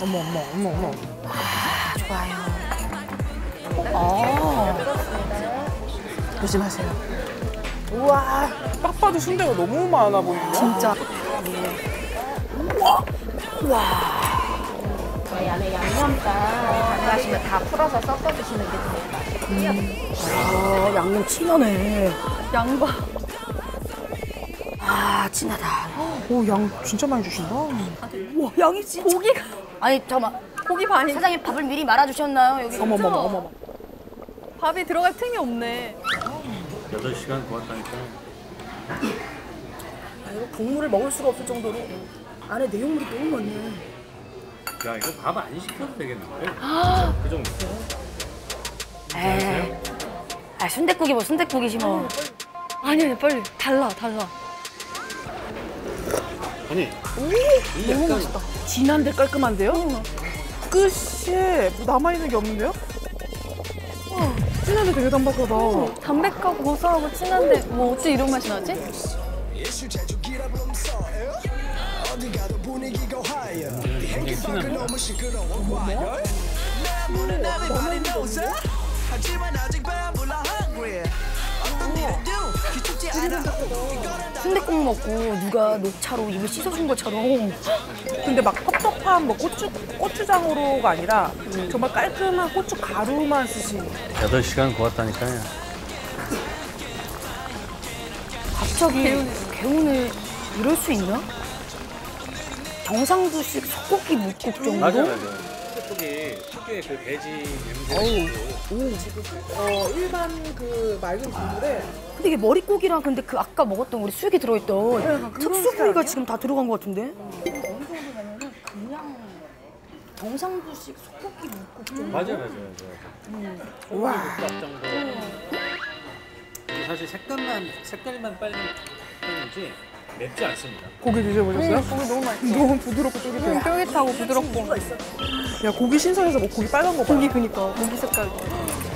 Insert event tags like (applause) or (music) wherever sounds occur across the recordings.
어머 어머 어머 어머. 좋아요. 아. 조심하세요. 우와. 딱 봐도 순대가 너무 많아 보이네. 진짜. 저희 안에 양념장 가져가시면 다 풀어서 섞어 주시는 게 제일 맛있고요. 아, 양념 진하네. 양봐. 아, 진하다. 오, 양 진짜 많이 주신다. 와, 양이 진짜. 고기가. 아니, 잠깐만. 고기 반이 사장님 밥을 미리 말아주셨나요? 여기. 어머 어머. 밥이 들어갈 틈이 없네. 8시간 구웠다니까. 국물을 먹을 수가 없을 정도로 안에 내용물이 너무 많네. 야, 이거 밥 안 시켜도 되겠는데? 그 정도. 에이. 아, 순대국이 뭐 순대국이지 뭐. 아니 아니 빨리 달라 달라. 아니, 이 약간 진한데 깔끔한데요? 끝이 남아있는 게 없는데요? 와, 진한데 되게 담백하다. 담백하고 고소하고 진한데 뭐 어째 이런 맛이 나지? 진합니다. 순대국 먹고 누가 녹차로 입을 씻어준 것처럼. 근데 막 텁텁한 뭐 고추, 고추장으로가 아니라 정말 깔끔한 고추 가루만 쓰신. 8시간 구웠다니까요. 갑자기 개운을 이럴 수 있나? 경상도식 소고기 묵국 정도? 맞아, 맞아. 쪽이 특유의 그 돼지 냄새가 어, 일반 그 맑은 국물에 근데 이게 머릿고기랑 근데 그 아까 먹었던 우리 수육이 들어있던 특수 부위가 지금 다 들어간 것 같은데? 어느 정도 되면은 그냥 경상도식 소고기 묵국 정도? 맞아, 맞아, 맞아. 소고기 국밥 정도. 이게 사실 색깔만, 색깔만 빨리 때문이지 맵지 않습니다. 고기 드셔보셨어요? 고기 너무 맛있어. (laughs) 너무 부드럽고 쫄깃해요. 쫄깃하고 부드럽고. 야, 고기 신선해서 뭐 고기 빨간 거 봐. 고기 그니까 고기 색깔.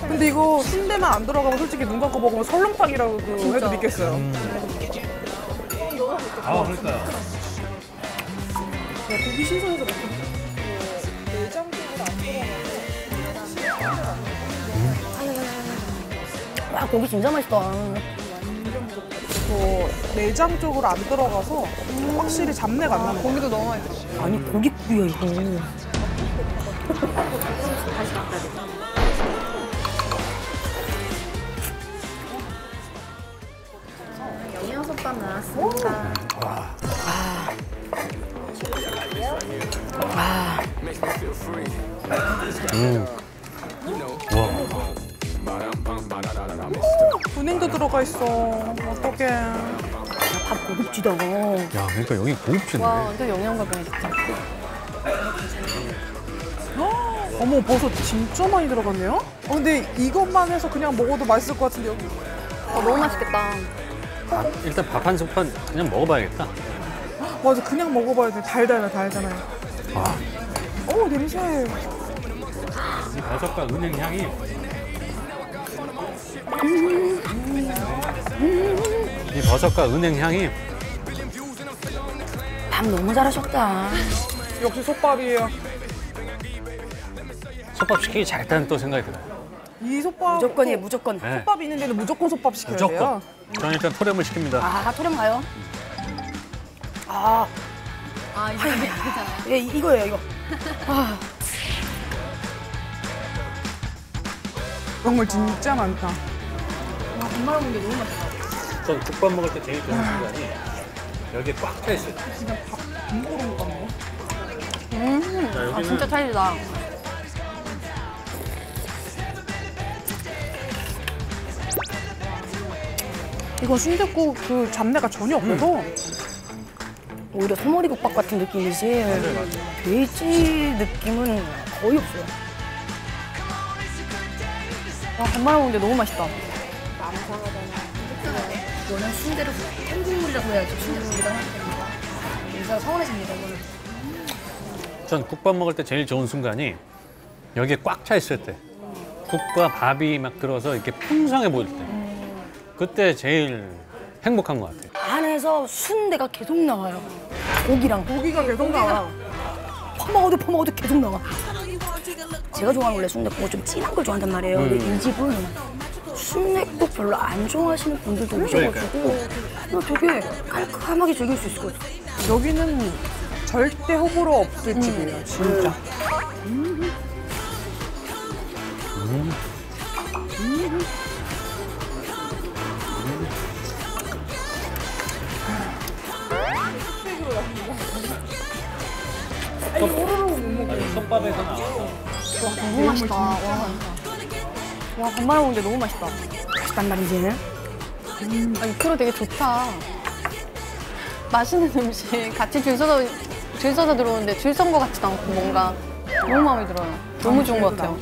근데 이거 순대만 안 들어가면 솔직히 눈 감고 먹으면 설렁탕이라고 해도 믿겠어요. 아, 그러니까요. 야, 고기 신선해서 먹고 내장 쪽으로 안와 고기 진짜 맛있다. 들어가서 내장 쪽으로 안 들어가서 확실히 잡내가 안 나는 거 고기도 너무 맛있어. 아니 고기국이야 이거. 영양솥밥 나왔습니다. 분행도 들어가 있어. 어떡해. 밥 고급지다. 야, 그러니까 여기 고급진데. 와 완전 영양가병 진짜. 어머, 버섯 진짜 많이 들어갔네요? 어, 근데 이것만 해서 그냥 먹어도 맛있을 것 같은데 여기. 아, 너무 맛있겠다. 밥, 일단 밥한 솥만 그냥 먹어봐야겠다. 맞아, 그냥 먹어봐야 돼. 달달해, 달잖아요. 아. 어 냄새. 이 버섯과 은행 향이 이 버섯과 은행 향이 밥 너무 잘하셨다. 역시 솥밥이에요. 솥밥 시키기 잘했다는 또 생각이 들어요. 이 솥밥. 무조건이에요 무조건. 네. 솥밥 있는 데는 무조건 솥밥 시켜야 무조건. 돼요. 저는 일단 토렴을 시킵니다. 아 토렴 가요. 아 아 이거 괜찮아요. 예, 이- 이거예요 이거. 국물 진짜 많다. 정말 먹는 게 너무 맛있어. 전 국밥 먹을 때 제일 좋은 순간이 여기에 꽉 차 있어요. 음. 자, 아 여기는 진짜 찰지다. 이거 순댓국 그 잡내가 전혀 없어서 오히려 소머리국밥 같은 느낌이지. 돼지 느낌은 거의 없어요. 와밥 말아 먹는데 너무 맛있다. 이거는 순대로 탱국물이라고 해야지 순대국이라고 하니까 인사가 서운해집니다 이거는. 전 국밥 먹을 때 제일 좋은 순간이 여기에 꽉 차 있을 때 국과 밥이 막 들어서 이렇게 풍성해 보일 때 그때 제일 행복한 것 같아요. 안에서 순대가 계속 나와요. 고기랑 고기가 계속 나와. 퍼먹어도 퍼먹어도 계속 나와. 제가 좋아하는 원래 순댓국은 좀 진한 걸 좋아한단 말이에요. 근데 이 집은 순댓국 별로 안 좋아하시는 분들도 오셔가지고 그냥 되게 깔끔하게 즐길 수 있을 것 같아요. 여기는 절대 호불호 없을 집이에요, 진짜. 솥밥에서 나와. 너무 맛있다. 와. 와, 반말 먹는데 너무 맛있다. 맛있단 말이지. 아, 이 프로 되게 좋다. 맛있는 음식 같이 줄 서서, 줄 서서 들어오는데 줄선거 같지도 않고 뭔가 너무 마음에 들어요. 너무 좋은 것 같아요.